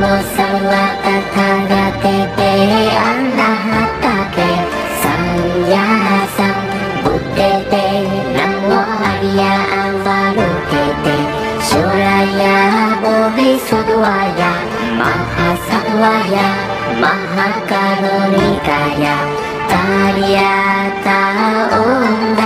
Namo Sarvatatathagate Te Anahatake Samyaha Sambuddhe Te Namo Arya Avaruke Te Shuraya Bodhisudvaya Mahasattvaya Mahakarunikaya Karyata Om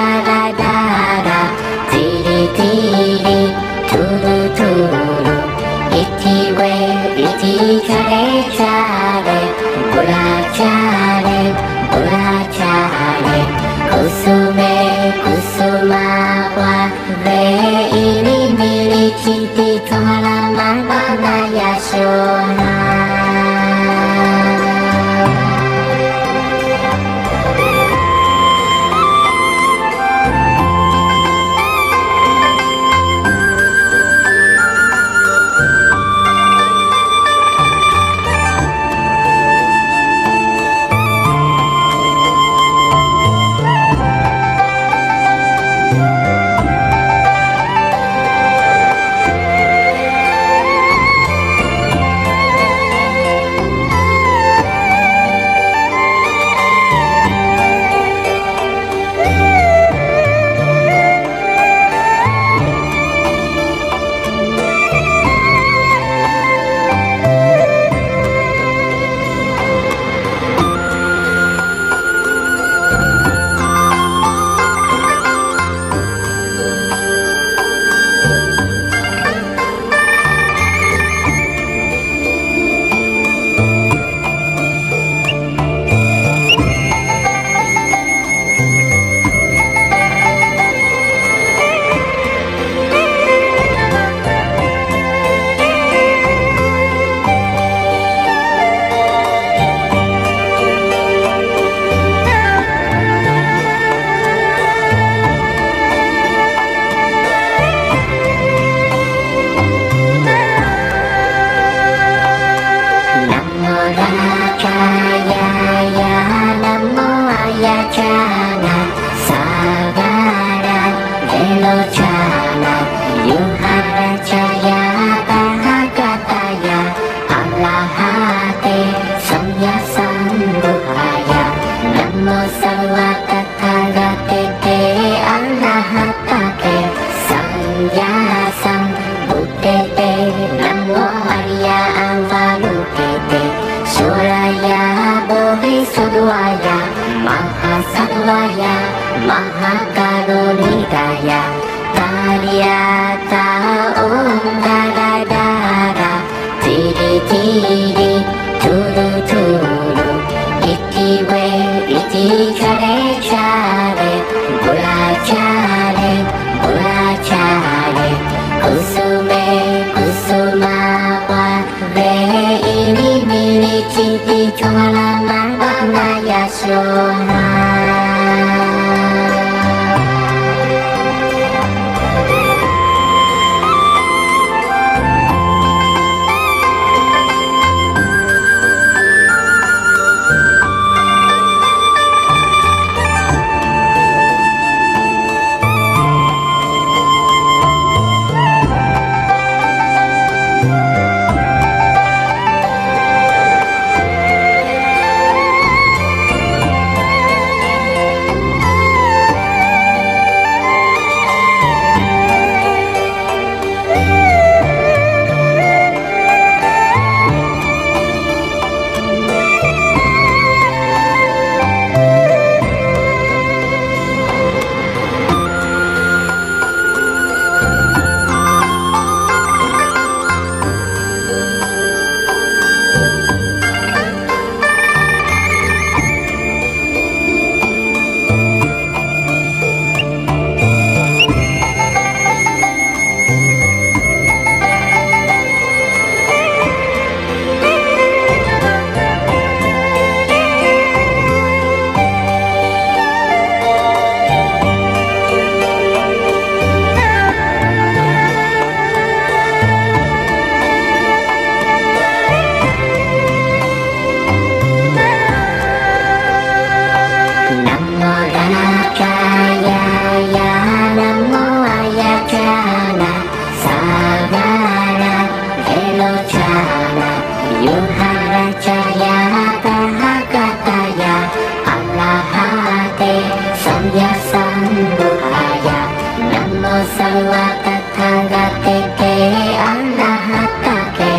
yes. te samyasambuddhaya namo sarvatathagate te arahatake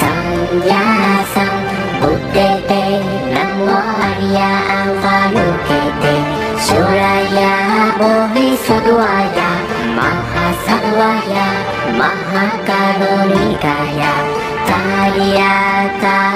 samyasam buddhe te namo arya avaluke te, shuraya bodhisudvaya mahasarvaya mahakarunikaya Taryata